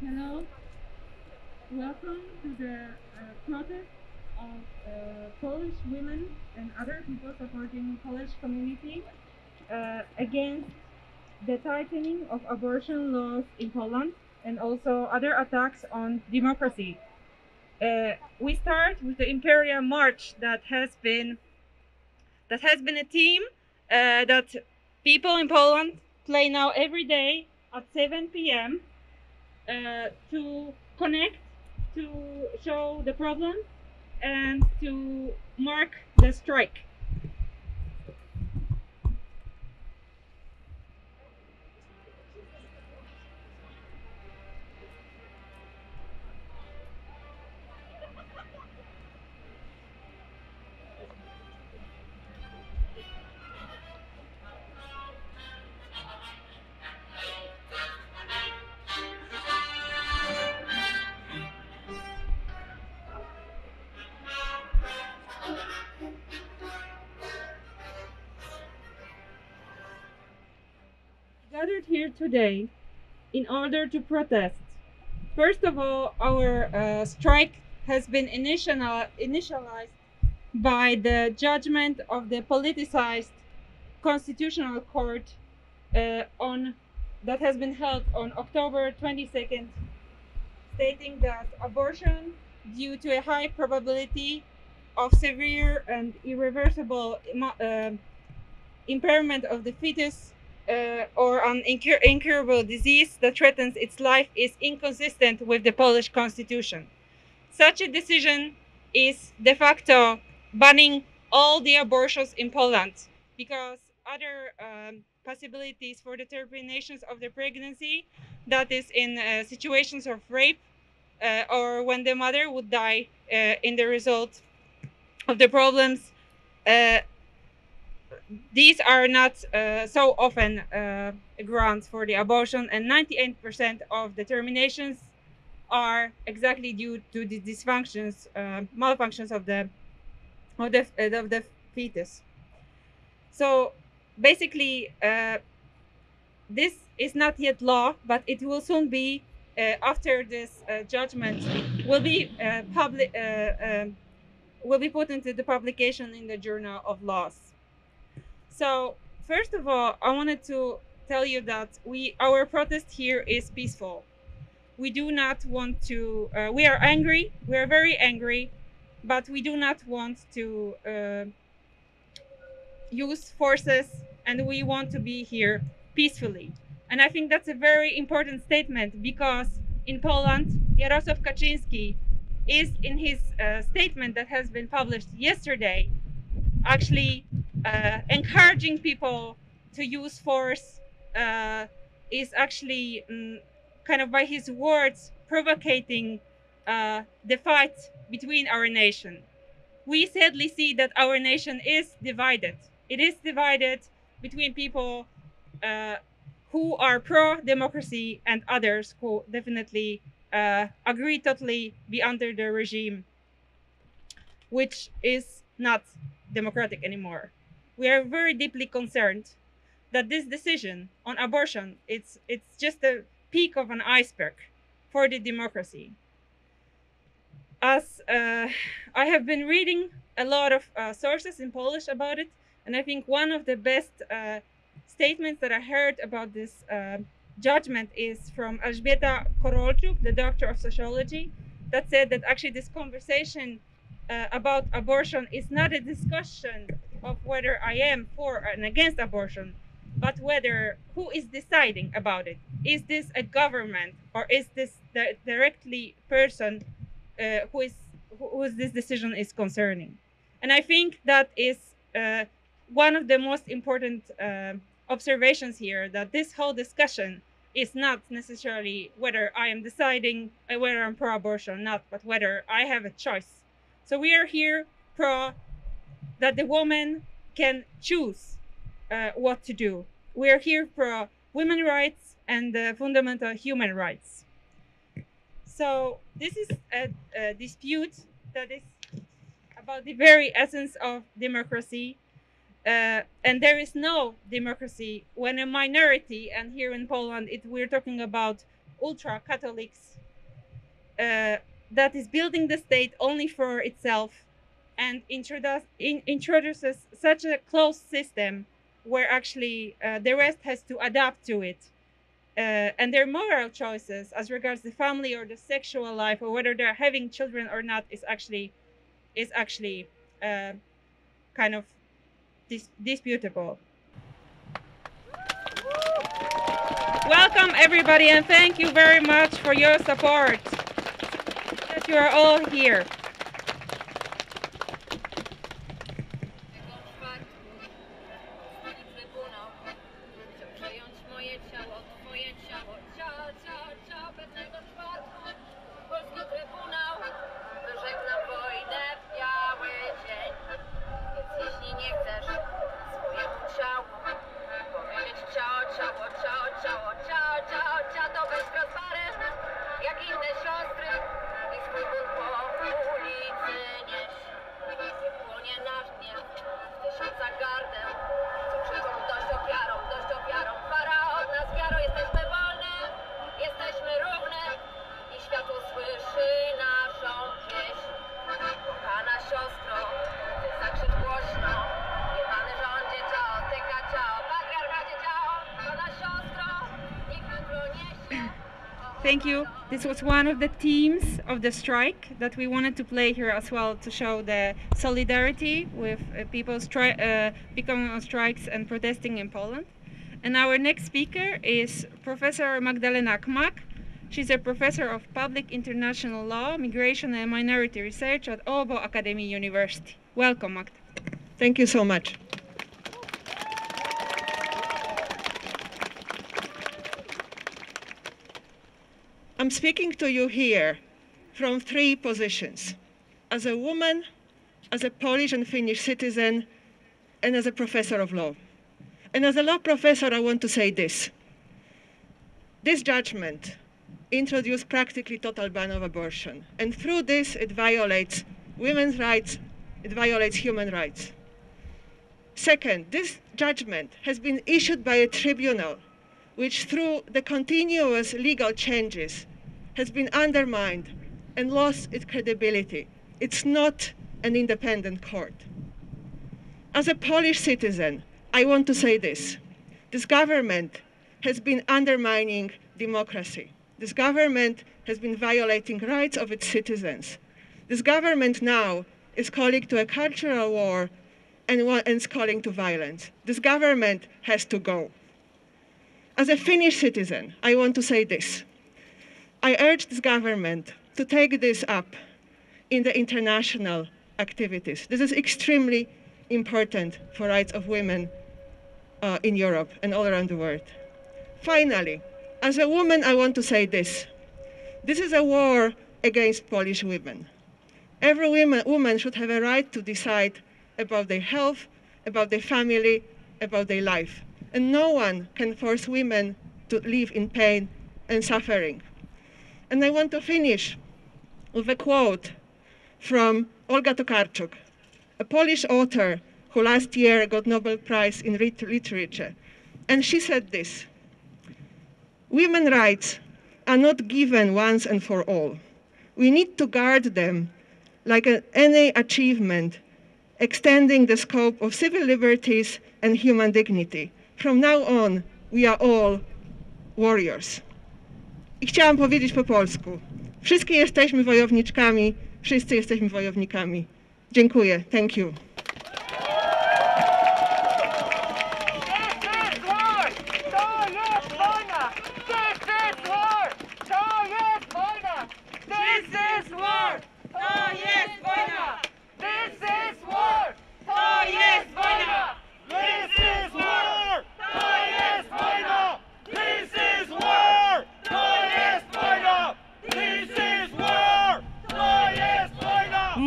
Hello. Welcome to the uh, protest of uh, Polish women and other people supporting Polish community uh, against the tightening of abortion laws in Poland and also other attacks on democracy. Uh, we start with the Imperial March that has been that has been a theme uh, that people in Poland play now every day at 7 p.m. Uh, to connect, to show the problem, and to mark the strike. Gathered here today in order to protest. First of all, our uh, strike has been initial, initialized by the judgment of the politicized constitutional court uh, on that has been held on October 22nd, stating that abortion, due to a high probability of severe and irreversible uh, impairment of the fetus uh, or an incur incurable disease that threatens its life is inconsistent with the Polish constitution. Such a decision is de facto banning all the abortions in Poland because other um, possibilities for the terminations of the pregnancy, that is in uh, situations of rape uh, or when the mother would die uh, in the result of the problems uh, these are not uh, so often uh, grounds for the abortion, and 98% of the terminations are exactly due to the dysfunctions, uh, malfunctions of the of the uh, of the fetus. So basically, uh, this is not yet law, but it will soon be uh, after this judgment will be public um, will be put into the publication in the Journal of Laws. So first of all, I wanted to tell you that we our protest here is peaceful. We do not want to. Uh, we are angry. We are very angry, but we do not want to uh, use forces, and we want to be here peacefully. And I think that's a very important statement because in Poland, Jarosław Kaczynski is in his uh, statement that has been published yesterday actually uh, encouraging people to use force uh, is actually um, kind of by his words provocating uh, the fight between our nation. We sadly see that our nation is divided. It is divided between people uh, who are pro democracy and others who definitely uh, agree totally be under the regime, which is not democratic anymore we are very deeply concerned that this decision on abortion it's it's just the peak of an iceberg for the democracy. As uh, I have been reading a lot of uh, sources in Polish about it, and I think one of the best uh, statements that I heard about this uh, judgment is from Elżbieta Korolczuk, the doctor of sociology, that said that actually this conversation uh, about abortion is not a discussion of whether I am for and against abortion, but whether who is deciding about it. Is this a government or is this the directly person uh, who is whose this decision is concerning? And I think that is uh, one of the most important uh, observations here that this whole discussion is not necessarily whether I am deciding uh, whether I'm pro-abortion or not, but whether I have a choice. So we are here pro that the woman can choose uh, what to do. We are here for women rights and uh, fundamental human rights. So this is a, a, dispute that is about the very essence of democracy. Uh, and there is no democracy when a minority, and here in Poland, it, we're talking about ultra Catholics uh, that is building the state only for itself and introduce, in, introduces such a closed system where actually uh, the rest has to adapt to it. Uh, and their moral choices as regards the family or the sexual life or whether they're having children or not is actually is actually uh, kind of dis disputable. Welcome everybody and thank you very much for your support that you are all here. Thank you. This was one of the themes of the strike that we wanted to play here as well to show the solidarity with uh, people stri- uh, becoming on strikes and protesting in Poland. And our next speaker is Professor Magdalena Kmak. She's a professor of public international law, migration and minority research at Åbo Akademi University. Welcome, Magda. Thank you so much. I'm speaking to you here from three positions as a woman, as a Polish and Finnish citizen, and as a professor of law. And as a law professor, I want to say this. This judgment introduced practically total ban of abortion. And through this, it violates women's rights, it violates human rights. Second, this judgment has been issued by a tribunal which through the continuous legal changes has been undermined and lost its credibility. It's not an independent court. As a Polish citizen, I want to say this. This government has been undermining democracy. This government has been violating rights of its citizens. This government now is calling to a cultural war and, and is calling to violence. This government has to go. As a Finnish citizen, I want to say this. I urge this government to take this up in the international activities. This is extremely important for rights of women uh, in Europe and all around the world. Finally, as a woman, I want to say this. This is a war against Polish women. Every woman, woman should have a right to decide about their health, about their family, about their life and no one can force women to live in pain and suffering. And I want to finish with a quote from Olga Tokarczuk, a Polish author who last year got Nobel Prize in Literature. And she said this, women's rights are not given once and for all. We need to guard them like any achievement, extending the scope of civil liberties and human dignity. From now on, we are all warriors. I chciałam powiedzieć po polsku. Wszystkie jesteśmy wojowniczkami, wszyscy jesteśmy wojownikami. Dziękuję. Thank you.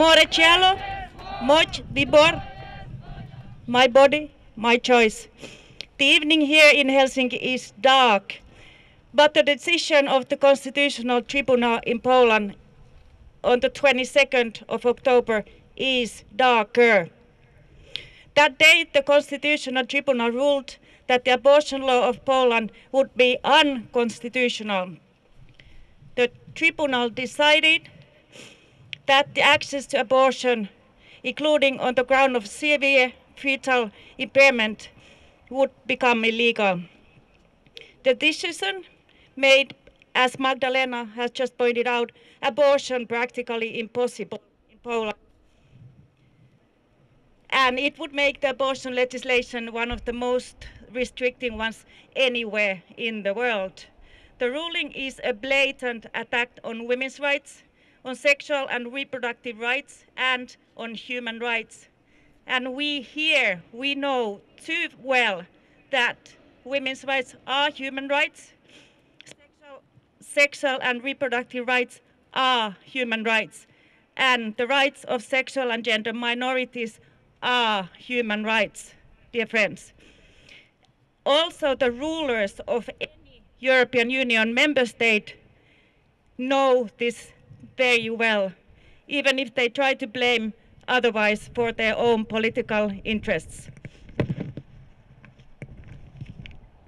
More cielo, much Bibor, my body, my choice. The evening here in Helsinki is dark, but the decision of the Constitutional Tribunal in Poland on the 22nd of October is darker. That day, the Constitutional Tribunal ruled that the abortion law of Poland would be unconstitutional. the tribunal decided that the access to abortion, including on the ground of severe fetal impairment, would become illegal. The decision made, as Magdalena has just pointed out, abortion practically impossible in Poland. And it would make the abortion legislation one of the most restricting ones anywhere in the world. The ruling is a blatant attack on women's rights, on sexual and reproductive rights, and on human rights. And we here, we know too well that women's rights are human rights, sexual, sexual and reproductive rights are human rights, and the rights of sexual and gender minorities are human rights, dear friends. Also, the rulers of any European Union member state know this very well, even if they try to blame otherwise for their own political interests.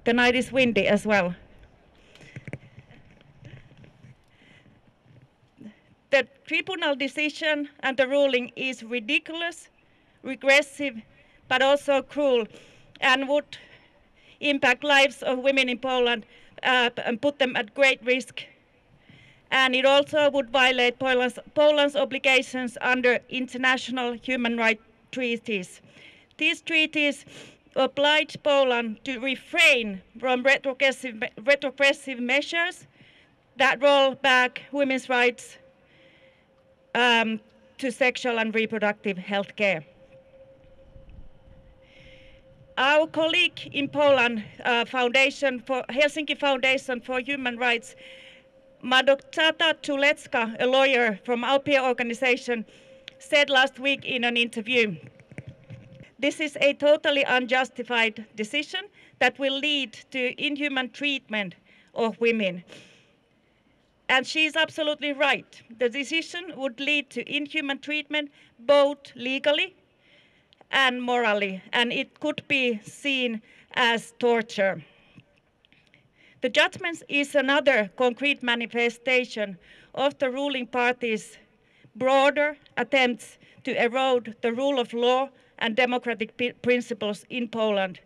The night is windy as well. The tribunal decision and the ruling is ridiculous, regressive, but also cruel, and would impact lives of women in Poland uh, and put them at great risk. And it also would violate Poland's, Poland's obligations under international human rights treaties. These treaties oblige Poland to refrain from retrogressive, retrogressive measures that roll back women's rights um, to sexual and reproductive health care. Our colleague in Poland, uh, Foundation for Helsinki Foundation for Human Rights, Małgorzata Szuleka, a lawyer from peer organization, said last week in an interview, this is a totally unjustified decision that will lead to inhuman treatment of women. And she is absolutely right. The decision would lead to inhuman treatment both legally and morally, and it could be seen as torture. The judgment is another concrete manifestation of the ruling party's broader attempts to erode the rule of law and democratic principles in Poland.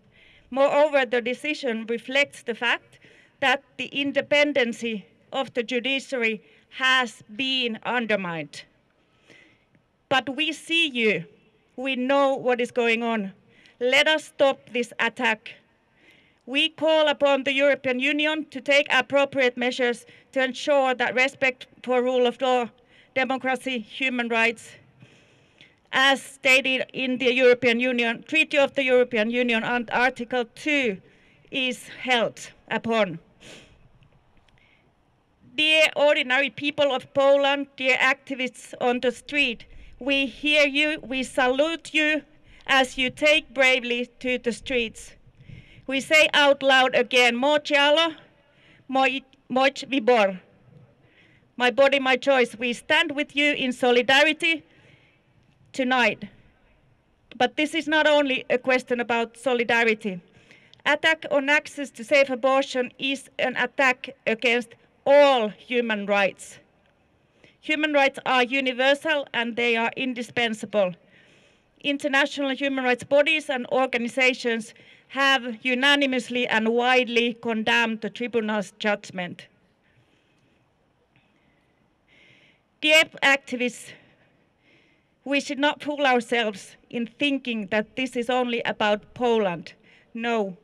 Moreover, the decision reflects the fact that the independence of the judiciary has been undermined. But we see you, we know what is going on. Let us stop this attack. We call upon the European Union to take appropriate measures to ensure that respect for rule of law, democracy, human rights, as stated in the European Union, Treaty of the European Union and Article 2 is held upon. Dear ordinary people of Poland, dear activists on the street, we hear you, we salute you as you take bravely to the streets. We say out loud again, Mo ciało, moć wybór. My body, my choice. We stand with you in solidarity tonight. But this is not only a question about solidarity. Attack on access to safe abortion is an attack against all human rights. Human rights are universal and they are indispensable. International human rights bodies and organizations have unanimously and widely condemned the tribunal's judgment. Dear activists, we should not fool ourselves in thinking that this is only about Poland. No,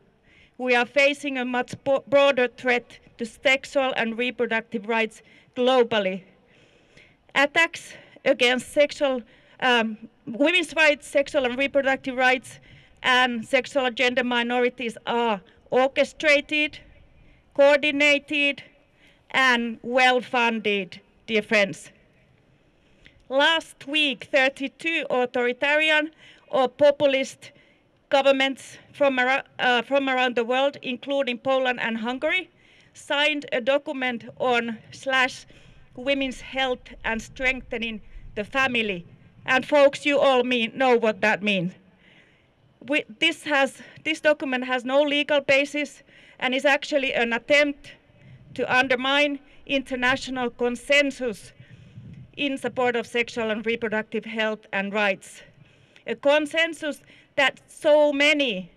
we are facing a much broader threat to sexual and reproductive rights globally. Attacks against sexual, um, women's rights, sexual and reproductive rights, and sexual and gender minorities are orchestrated, coordinated, and well funded, dear friends. Last week, 32 authoritarian or populist governments from, uh, from around the world, including Poland and Hungary, signed a document on slash women's health and strengthening the family. And folks, you all mean, know what that means. We, this, has, this document has no legal basis and is actually an attempt to undermine international consensus in support of sexual and reproductive health and rights. A consensus that so many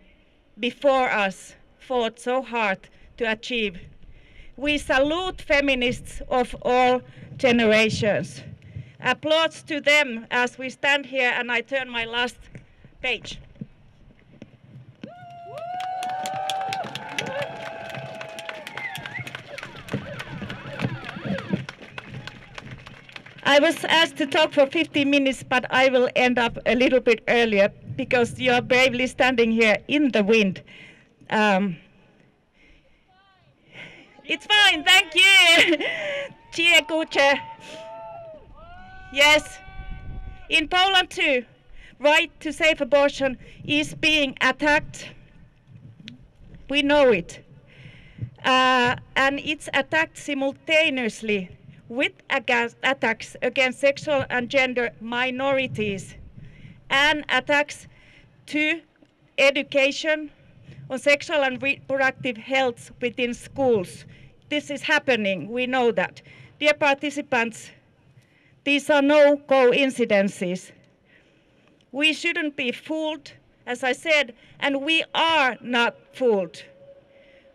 before us fought so hard to achieve. We salute feminists of all generations. Applause to them as we stand here and I turn my last page. I was asked to talk for 15 minutes, but I will end up a little bit earlier because you are bravely standing here in the wind. Um, it's fine, thank you. Yes, in Poland too, right to safe abortion is being attacked. We know it. Uh, and it's attacked simultaneously with against, attacks against sexual and gender minorities and attacks to education on sexual and reproductive health within schools. This is happening, we know that. Dear participants, these are no coincidences. We shouldn't be fooled, as I said, and we are not fooled.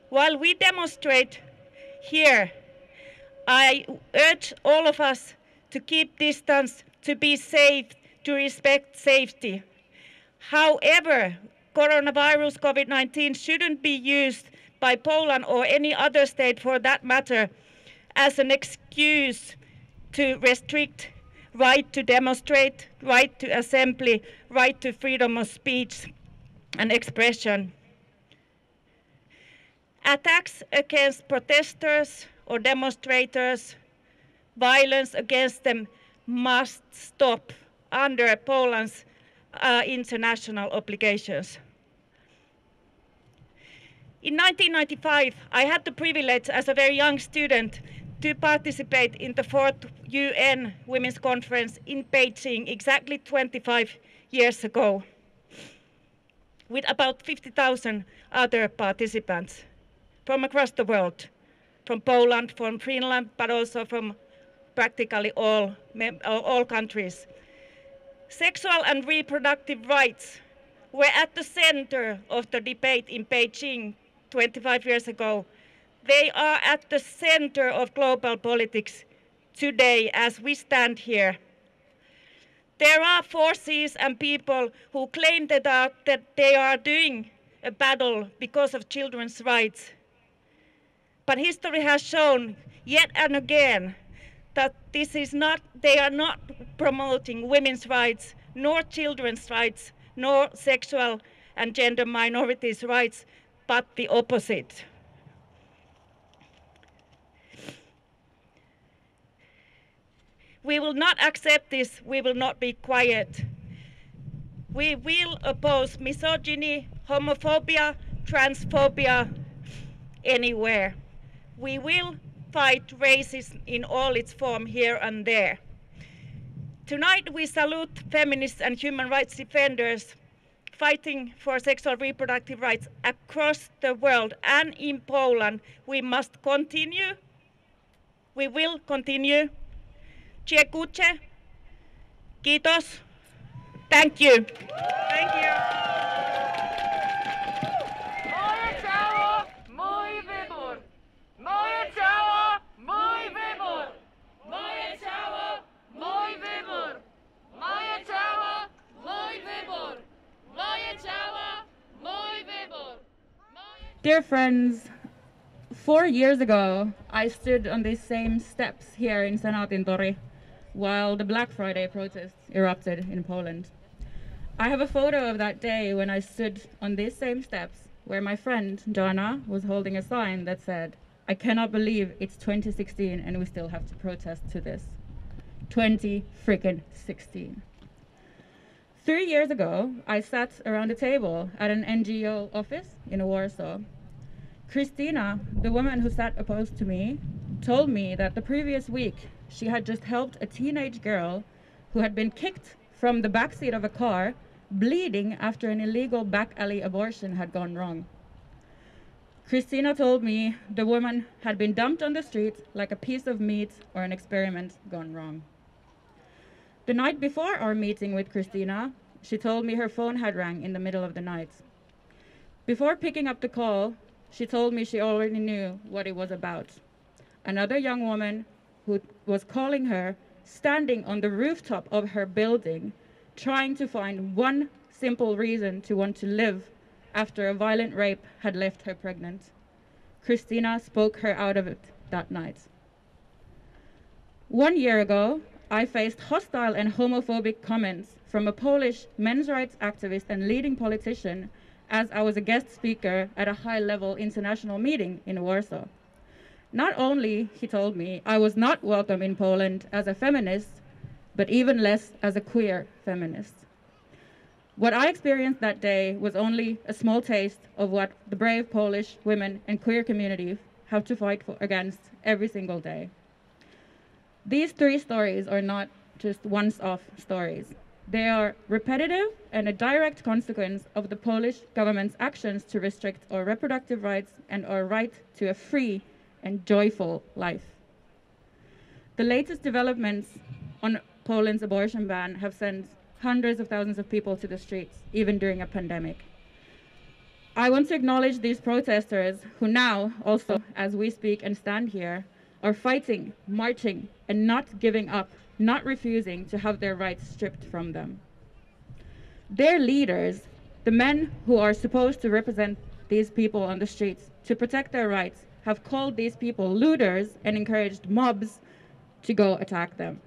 While we demonstrate here, I urge all of us to keep distance, to be safe, to respect safety. However, coronavirus COVID-19 shouldn't be used by Poland or any other state for that matter as an excuse to restrict right to demonstrate, right to assembly, right to freedom of speech and expression. Attacks against protesters or demonstrators, violence against them must stop under Poland's uh, international obligations. In 1995, I had the privilege as a very young student to participate in the fourth UN Women's Conference in Beijing exactly 25 years ago with about 50,000 other participants from across the world, from Poland, from Finland, but also from practically all, all countries. Sexual and reproductive rights were at the center of the debate in Beijing 25 years ago they are at the center of global politics today as we stand here. There are forces and people who claim that, are, that they are doing a battle because of children's rights. But history has shown yet and again that this is not, they are not promoting women's rights, nor children's rights, nor sexual and gender minorities' rights, but the opposite. We will not accept this. We will not be quiet. We will oppose misogyny, homophobia, transphobia anywhere. We will fight racism in all its form here and there. Tonight we salute feminists and human rights defenders fighting for sexual reproductive rights across the world and in Poland. We must continue. We will continue Dziękuję. Kiitos. Thank you. Thank you. Dear friends, four years ago, I stood on these same steps here in Senaatintori while the Black Friday protests erupted in Poland. I have a photo of that day when I stood on these same steps where my friend Joanna was holding a sign that said, I cannot believe it's 2016 and we still have to protest to this. 20 freaking 16. Three years ago, I sat around a table at an NGO office in Warsaw. Christina, the woman who sat opposed to me, told me that the previous week she had just helped a teenage girl who had been kicked from the backseat of a car, bleeding after an illegal back alley abortion had gone wrong. Christina told me the woman had been dumped on the street like a piece of meat or an experiment gone wrong. The night before our meeting with Christina, she told me her phone had rang in the middle of the night. Before picking up the call, she told me she already knew what it was about. Another young woman who was calling her standing on the rooftop of her building, trying to find one simple reason to want to live after a violent rape had left her pregnant. Christina spoke her out of it that night. One year ago, I faced hostile and homophobic comments from a Polish men's rights activist and leading politician as I was a guest speaker at a high level international meeting in Warsaw. Not only, he told me, I was not welcome in Poland as a feminist, but even less as a queer feminist. What I experienced that day was only a small taste of what the brave Polish women and queer community have to fight for against every single day. These three stories are not just once off stories. They are repetitive and a direct consequence of the Polish government's actions to restrict our reproductive rights and our right to a free and joyful life. The latest developments on Poland's abortion ban have sent hundreds of thousands of people to the streets, even during a pandemic. I want to acknowledge these protesters who now, also as we speak and stand here, are fighting, marching, and not giving up, not refusing to have their rights stripped from them. Their leaders, the men who are supposed to represent these people on the streets to protect their rights, have called these people looters and encouraged mobs to go attack them.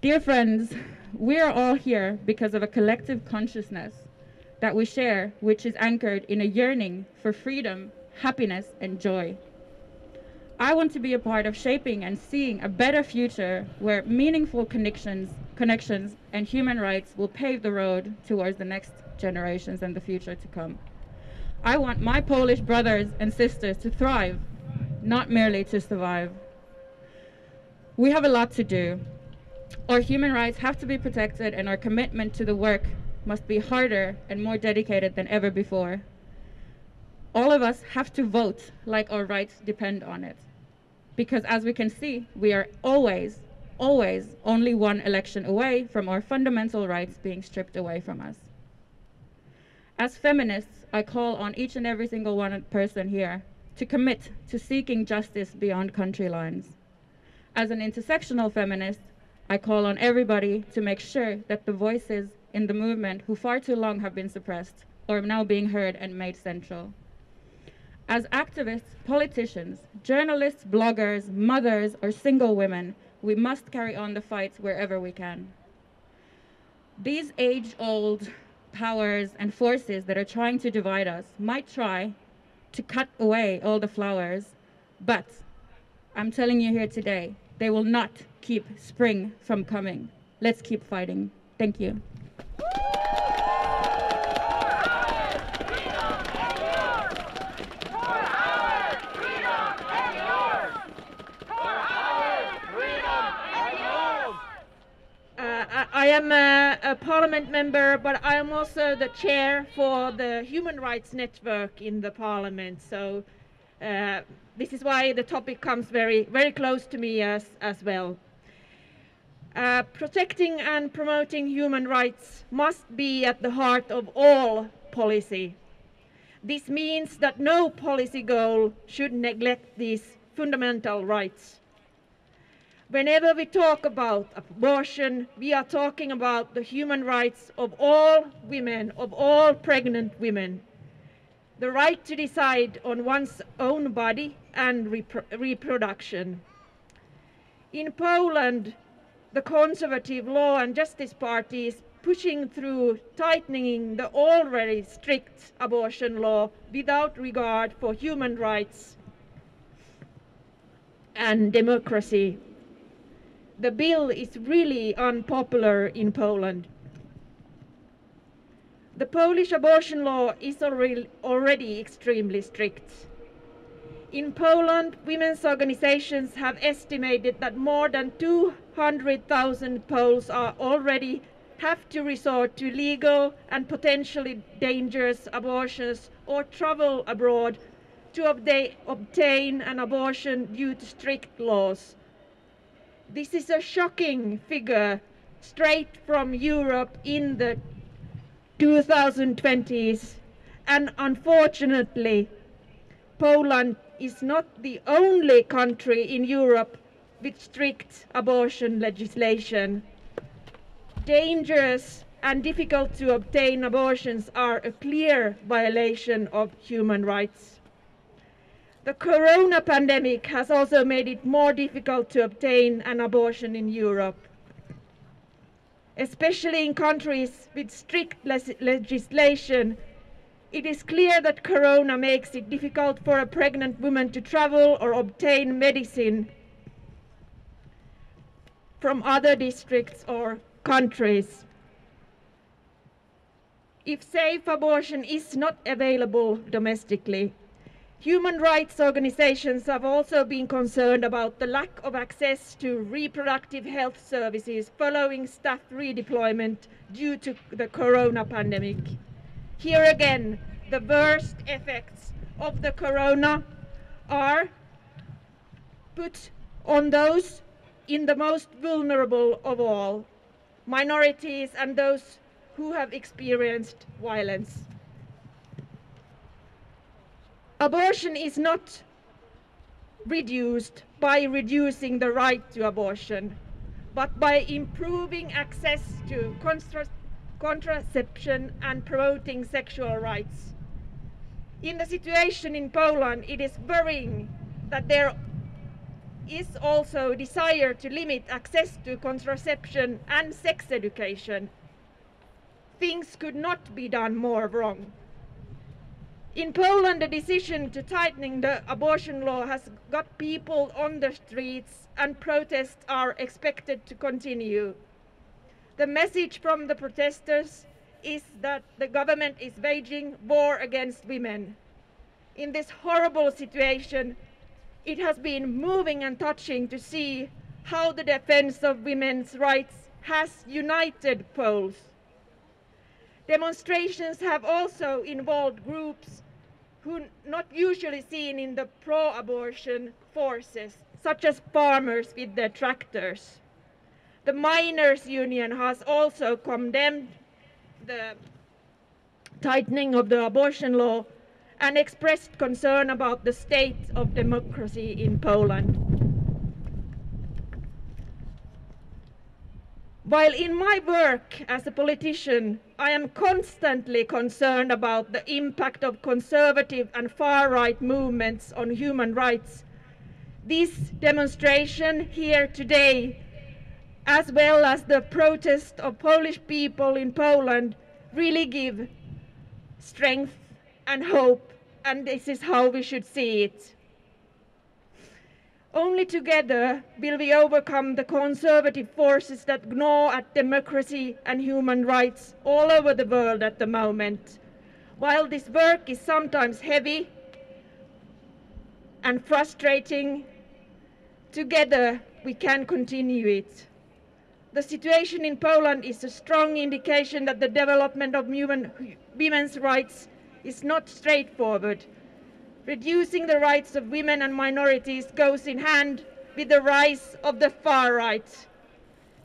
Dear friends, we are all here because of a collective consciousness that we share, which is anchored in a yearning for freedom, happiness, and joy. I want to be a part of shaping and seeing a better future where meaningful connections, connections and human rights will pave the road towards the next generations and the future to come. I want my Polish brothers and sisters to thrive, not merely to survive. We have a lot to do. Our human rights have to be protected and our commitment to the work must be harder and more dedicated than ever before. All of us have to vote like our rights depend on it. Because as we can see, we are always, always only one election away from our fundamental rights being stripped away from us. As feminists, I call on each and every single one person here to commit to seeking justice beyond country lines. As an intersectional feminist, I call on everybody to make sure that the voices in the movement who far too long have been suppressed are now being heard and made central. As activists, politicians, journalists, bloggers, mothers, or single women, we must carry on the fight wherever we can. These age-old powers and forces that are trying to divide us might try to cut away all the flowers, but I'm telling you here today, they will not keep spring from coming. Let's keep fighting. Thank you. I am a, a, parliament member, but I am also the chair for the Human Rights Network in the parliament. So uh, this is why the topic comes very, very close to me as, as well. Uh, protecting and promoting human rights must be at the heart of all policy. This means that no policy goal should neglect these fundamental rights. Whenever we talk about abortion, we are talking about the human rights of all women, of all pregnant women. The right to decide on one's own body and repro reproduction. In Poland, the Conservative Law and Justice Party is pushing through tightening the already strict abortion law without regard for human rights and democracy the bill is really unpopular in Poland. The Polish abortion law is already extremely strict. In Poland, women's organizations have estimated that more than 200,000 Poles are already have to resort to legal and potentially dangerous abortions or travel abroad to obtain an abortion due to strict laws. This is a shocking figure straight from Europe in the 2020s, and unfortunately, Poland is not the only country in Europe with strict abortion legislation. Dangerous and difficult to obtain abortions are a clear violation of human rights. The corona pandemic has also made it more difficult to obtain an abortion in Europe. Especially in countries with strict legislation, it is clear that corona makes it difficult for a pregnant woman to travel or obtain medicine from other districts or countries. If safe abortion is not available domestically, human rights organizations have also been concerned about the lack of access to reproductive health services following staff redeployment due to the corona pandemic. Here again, the worst effects of the corona are put on those in the most vulnerable of all minorities and those who have experienced violence. Abortion is not reduced by reducing the right to abortion, but by improving access to contra- contraception and promoting sexual rights. In the situation in Poland, it is worrying that there is also a desire to limit access to contraception and sex education. Things could not be done more wrong. In Poland, the decision to tightening the abortion law has got people on the streets and protests are expected to continue. The message from the protesters is that the government is waging war against women. In this horrible situation, it has been moving and touching to see how the defense of women's rights has united Poles. Demonstrations have also involved groups who not usually seen in the pro-abortion forces, such as farmers with their tractors. The miners' union has also condemned the tightening of the abortion law and expressed concern about the state of democracy in Poland. While in my work as a politician, I am constantly concerned about the impact of conservative and far right movements on human rights. This demonstration here today, as well as the protest of Polish people in Poland, really give strength and hope, and this is how we should see it. Only together will we overcome the conservative forces that gnaw at democracy and human rights all over the world at the moment. While this work is sometimes heavy and frustrating, together we can continue it. The situation in Poland is a strong indication that the development of human, women's rights is not straightforward. Reducing the rights of women and minorities goes in hand with the rise of the far right.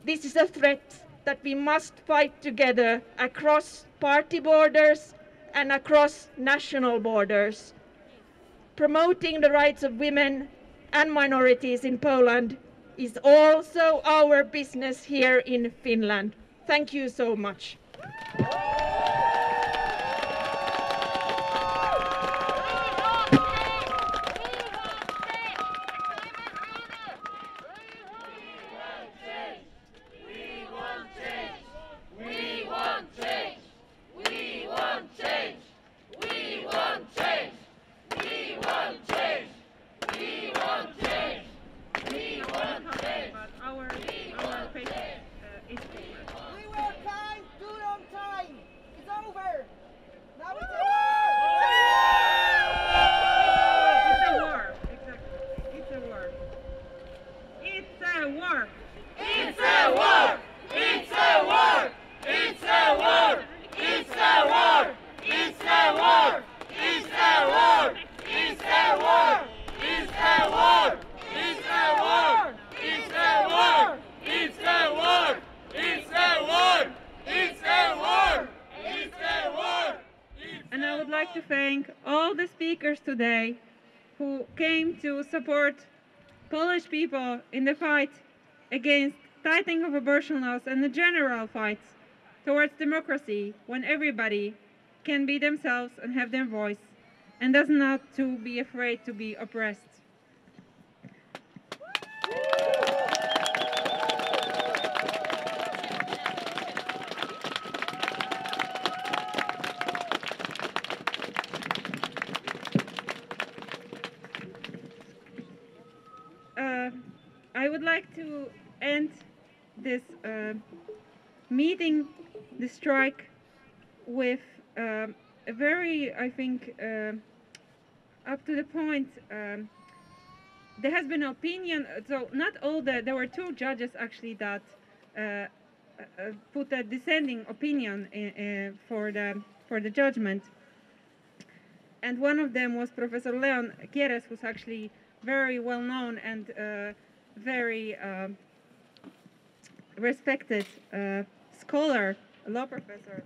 This is a threat that we must fight together across party borders and across national borders. Promoting the rights of women and minorities in Poland is also our business here in Finland. Thank you so much. Our, our paper uh, is We were trying too long time. speakers today who came to support Polish people in the fight against tightening of abortion laws and the general fight towards democracy when everybody can be themselves and have their voice and does not to be afraid to be oppressed. Uh, I would like to end this uh, meeting, the strike, with um a very, I think, uh, up to the point. Um, there has been opinion. So not all the. There were two judges actually that uh, uh, uh, put a dissenting opinion in, uh, for the for the judgment. And one of them was Professor Leon Kieres, who's actually very well known and uh, very uh, respected uh, scholar, law professor,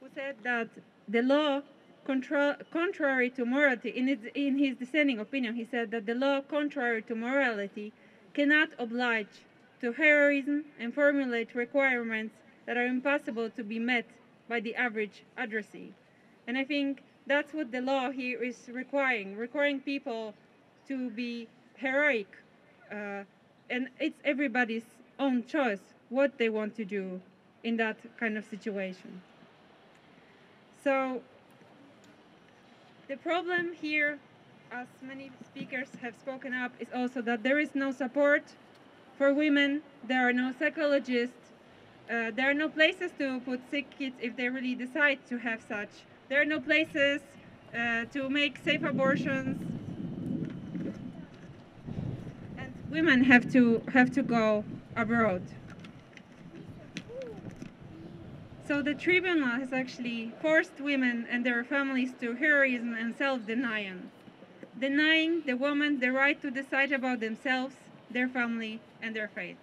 who said that the law, contra- contrary to morality, in, its, in his dissenting opinion, he said that the law, contrary to morality, cannot oblige to heroism and formulate requirements that are impossible to be met by the average addressee. And I think that's what the law here is requiring, requiring people to be heroic. Uh, and it's everybody's own choice what they want to do in that kind of situation. So the problem here, as many speakers have spoken up, is also that there is no support for women. There are no psychologists. Uh, there are no places to put sick kids if they really decide to have such. There are no places uh, to make safe abortions. And women have to have to go abroad. So the tribunal has actually forced women and their families to heroism and self-denial, denying the woman the right to decide about themselves, their family, and their fate.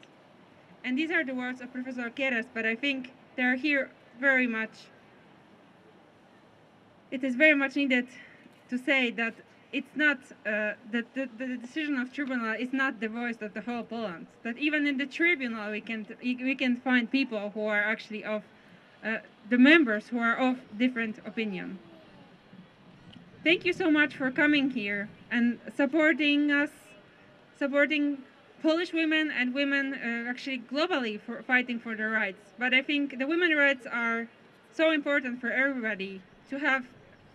And these are the words of Professor Kieres, but I think they are here very much. It is very much needed to say that it's not uh, that the, the decision of tribunal is not the voice of the whole Poland. That even in the tribunal we can we can find people who are actually of uh, the members who are of different opinion. Thank you so much for coming here and supporting us, supporting Polish women and women uh, actually globally for fighting for their rights. But I think the women's rights are so important for everybody to have,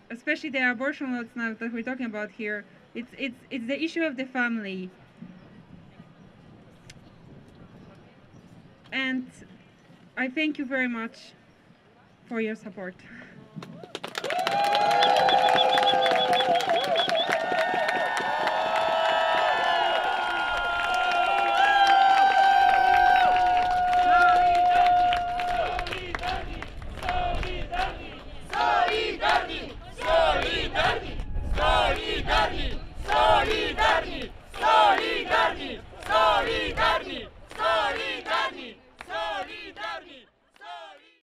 especially the abortion laws now that we're talking about here. It's it's it's the issue of the family. And I thank you very much for your support.